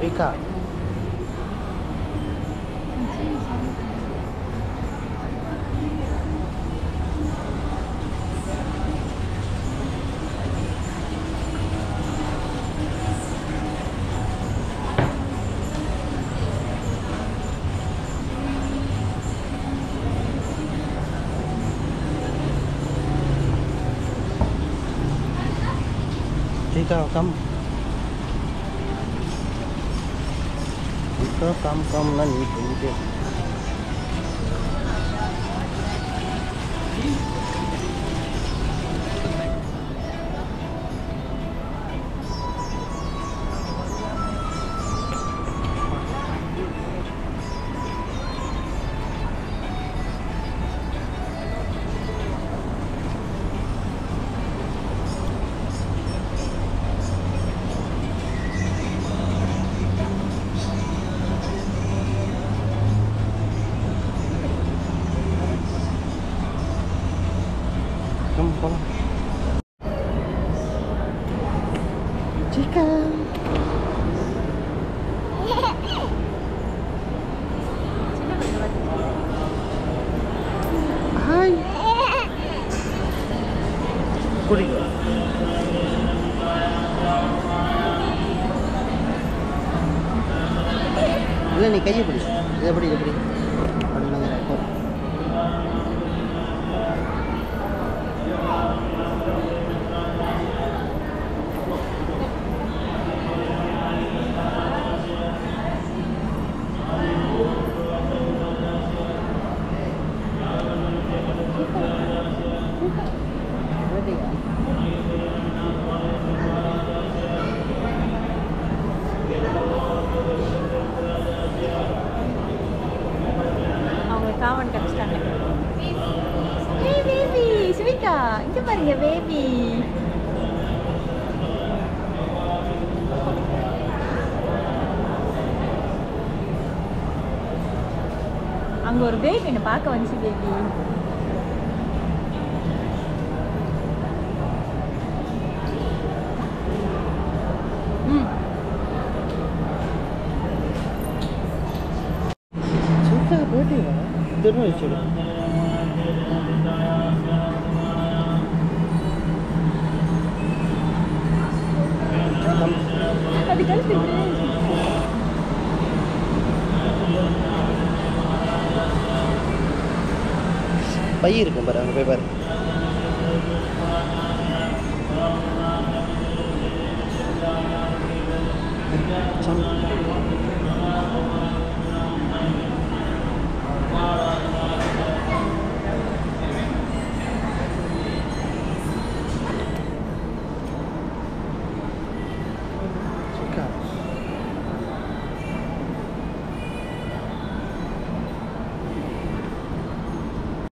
với cả Tchau, tamo. Welcome. Kempol. Jika Hai. Kuring. Ini nih kayaknya beri. Ya beri, ya beri. ஏய் baby Suvidha இங்க பாருங்க baby அங்க ஒரு baby என்ன பார்க்க வந்துச்சு பேபி ம். Chica, திரும்ப வச்சுடு அது கழுத்து பை இருக்கும் பாரு அங்கே போய் பாரு. சம்